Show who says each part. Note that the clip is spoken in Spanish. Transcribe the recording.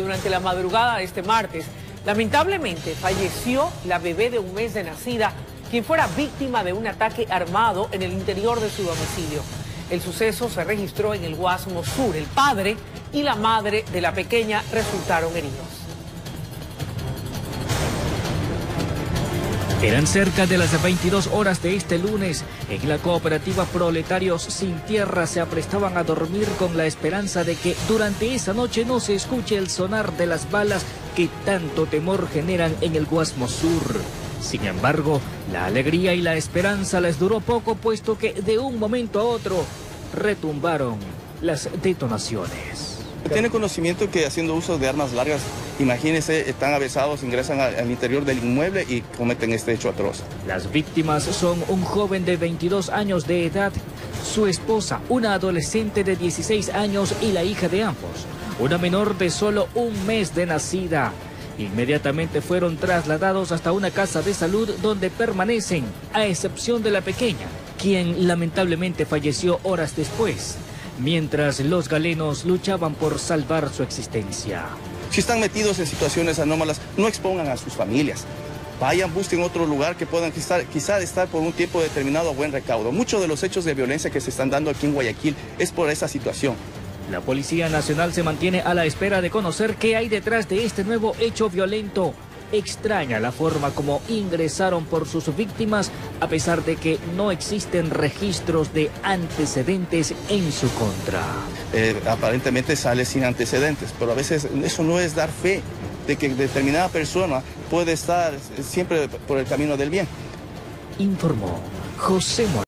Speaker 1: Durante la madrugada de este martes, lamentablemente falleció la bebé de un mes de nacida, quien fuera víctima de un ataque armado en el interior de su domicilio. El suceso se registró en el Guasmo Sur. El padre y la madre de la pequeña resultaron heridos.
Speaker 2: Eran cerca de las 22 horas de este lunes. En la cooperativa Proletarios Sin Tierra se aprestaban a dormir con la esperanza de que durante esa noche no se escuche el sonar de las balas que tanto temor generan en el Guasmo Sur. Sin embargo, la alegría y la esperanza les duró poco puesto que de un momento a otro retumbaron las detonaciones.
Speaker 3: Tiene conocimiento que haciendo uso de armas largas, imagínense, están avesados, ingresan al, interior del inmueble y cometen este hecho atroz.
Speaker 2: Las víctimas son un joven de 22 años de edad, su esposa, una adolescente de 16 años y la hija de ambos, una menor de solo un mes de nacida. Inmediatamente fueron trasladados hasta una casa de salud donde permanecen, a excepción de la pequeña, quien lamentablemente falleció horas después mientras los galenos luchaban por salvar su existencia.
Speaker 3: Si están metidos en situaciones anómalas, no expongan a sus familias. Vayan, busquen otro lugar que puedan quizá, estar por un tiempo determinado a buen recaudo. Muchos de los hechos de violencia que se están dando aquí en Guayaquil es por esa situación.
Speaker 2: La Policía Nacional se mantiene a la espera de conocer qué hay detrás de este nuevo hecho violento extraña la forma como ingresaron por sus víctimas a pesar de que no existen registros de antecedentes en su contra.
Speaker 3: Eh, aparentemente sale sin antecedentes, pero a veces eso no es dar fe de que determinada persona puede estar siempre por el camino del bien.
Speaker 2: Informó José